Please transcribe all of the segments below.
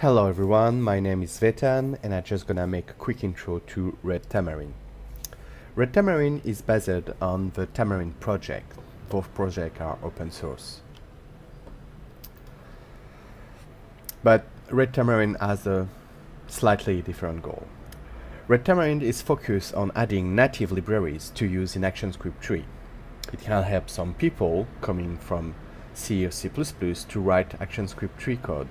Hello everyone, my name is Zwetan and I'm just gonna make a quick intro to Red Tamarin. Red Tamarin is based on the Tamarin project. Both projects are open source. But Red Tamarin has a slightly different goal. Red Tamarin is focused on adding native libraries to use in ActionScript 3. It can help some people coming from C or C++ to write ActionScript 3 code.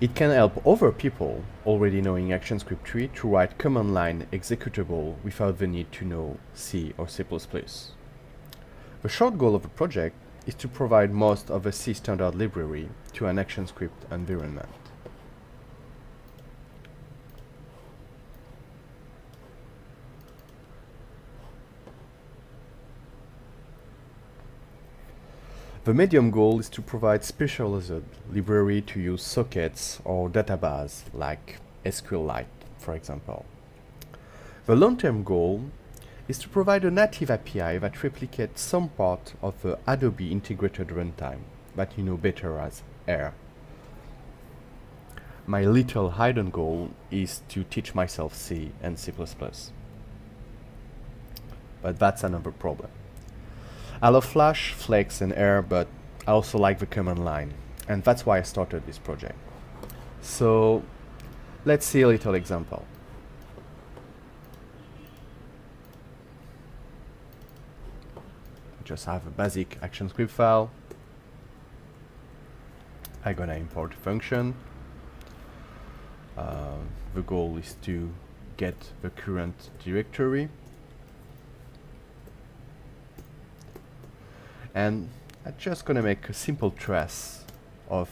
It can help other people already knowing ActionScript 3 to write command line executable without the need to know C or C++. The short goal of the project is to provide most of the C standard library to an ActionScript environment. The medium goal is to provide specialized library to use sockets or database like SQLite, for example. The long-term goal is to provide a native API that replicates some part of the Adobe integrated runtime that you know better as Air. My little hidden goal is to teach myself C and C++. But that's another problem. I love Flash, Flex, and Air, but I also like the command line. And that's why I started this project. So let's see a little example. Just have a basic ActionScript file. I'm gonna import a function. Uh, the goal is to get the current directory and I'm just gonna make a simple trace of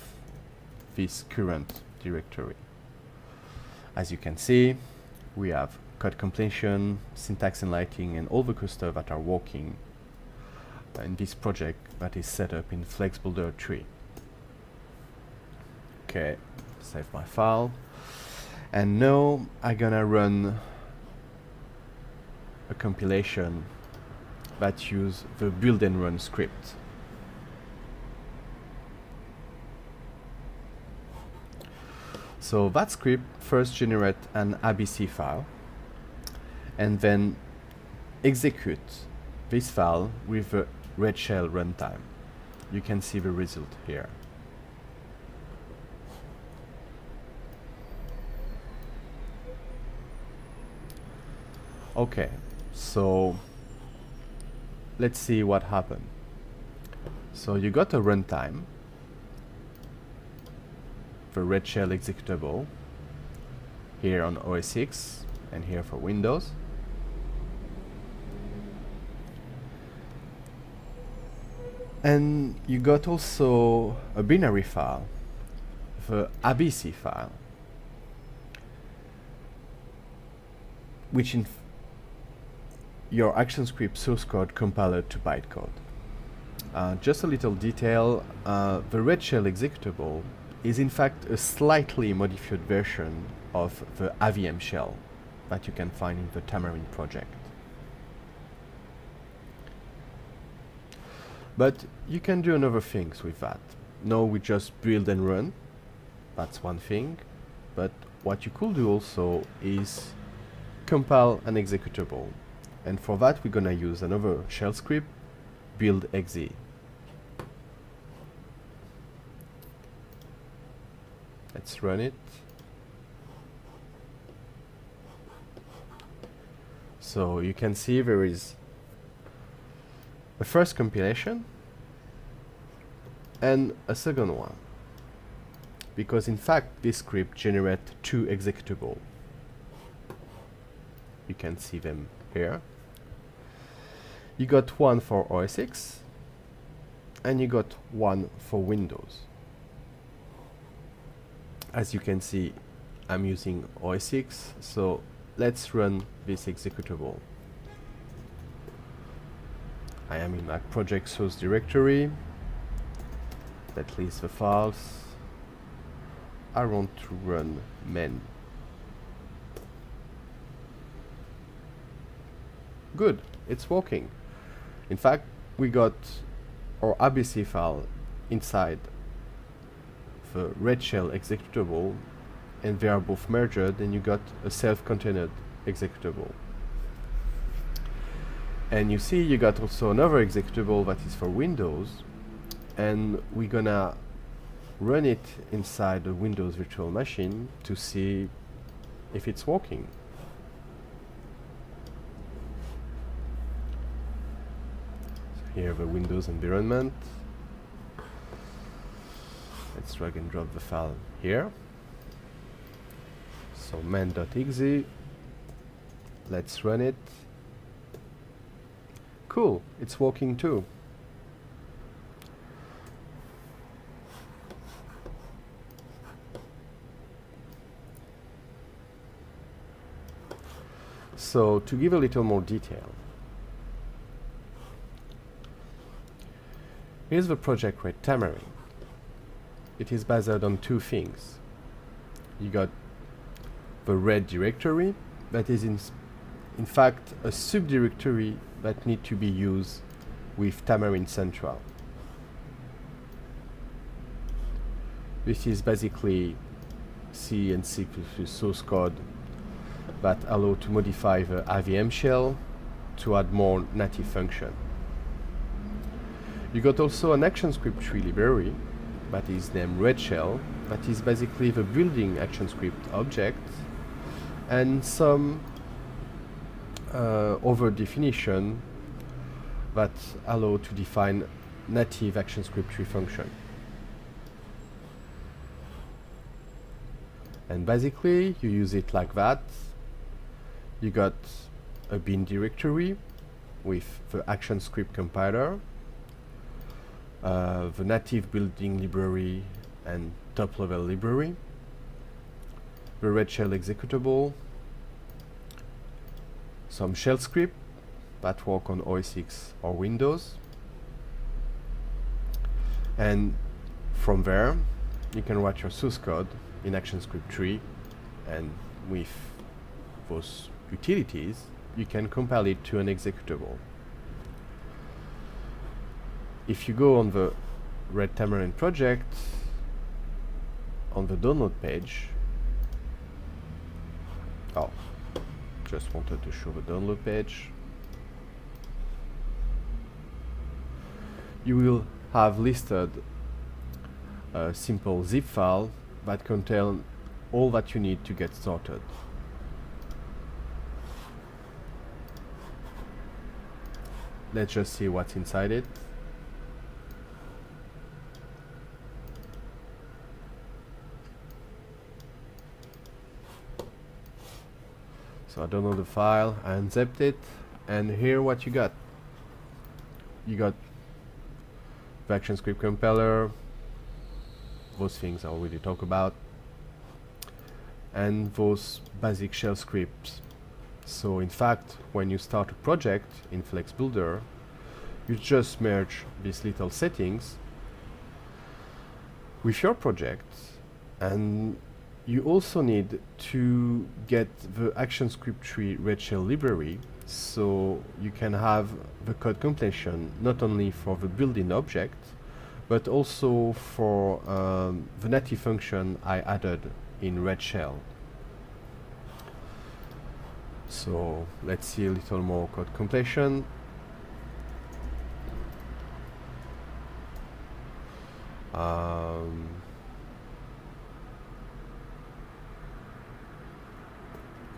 this current directory. As you can see, we have code completion, syntax enlightening, and all the stuff that are working in this project that is set up in FlexBuilder 3. Okay, save my file. And now I'm gonna run a compilation that use the build and run script. So that script first generate an ABC file and then execute this file with a red shell runtime. You can see the result here. Okay, so let's see what happened. So you got a runtime for Red Shell executable here on OS X and here for Windows. And you got also a binary file, the ABC file, which in your ActionScript source code compiled to bytecode. Uh, just a little detail, uh, the Red Shell executable is in fact a slightly modified version of the AVM shell that you can find in the Tamarin project. But you can do another things with that. No, we just build and run, that's one thing, but what you could do also is compile an executable and for that we're gonna use another shell script build exe. Let's run it. So you can see there is a first compilation and a second one. Because in fact this script generates two executable. You can see them here you got one for OS X and you got one for Windows. As you can see, I'm using OS X, so let's run this executable. I am in my project source directory that lists the files. I want to run men. Good, it's working. In fact, we got our ABC file inside the red shell executable and they are both merged and you got a self-contained executable and you see you got also another executable that is for Windows and we're gonna run it inside the Windows virtual machine to see if it's working. Here the Windows environment. Let's drag and drop the file here. So man.exe. Let's run it. Cool, it's working too. So to give a little more detail, here's the project Red Tamarin. It is based on two things. You got the red directory that is in, in fact a subdirectory that need to be used with Tamarin Central. This is basically C and C++ source code that allow to modify the AVM shell to add more native function. You got also an ActionScript 3 library that is named RedShell that is basically the building ActionScript object and some uh, over definition that allow to define native ActionScript 3 function. And basically you use it like that you got a bin directory with the ActionScript compiler, uh, the native building library and top level library, the red shell executable, some shell script that work on OS X or Windows, and from there you can write your source code in ActionScript 3 and with those utilities, you can compile it to an executable. If you go on the Red Tamarin project, on the download page, oh, just wanted to show the download page, you will have listed a simple zip file that contains all that you need to get started. let's just see what's inside it I download the file I unzipped it and here what you got. You got the ActionScript compiler. Those things I already talked about. And those basic shell scripts. So in fact, when you start a project in Flex Builder, you just merge these little settings with your project and you also need to get the ActionScript 3 red shell library so you can have the code completion not only for the building object but also for um, the native function I added in red shell so let's see a little more code completion. Um,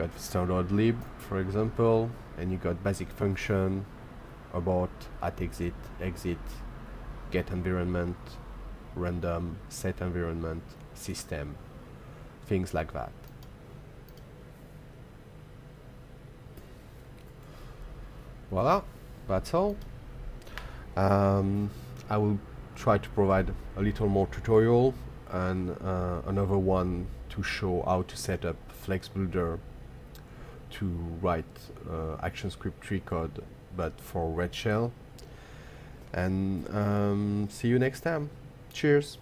got standard lib, for example, and you got basic function about at exit, exit, get environment, random, set environment, system, things like that. voila that's all um, I will try to provide a little more tutorial and uh, another one to show how to set up Flex Builder to write uh, ActionScript 3 code but for Red Shell. And um, see you next time. Cheers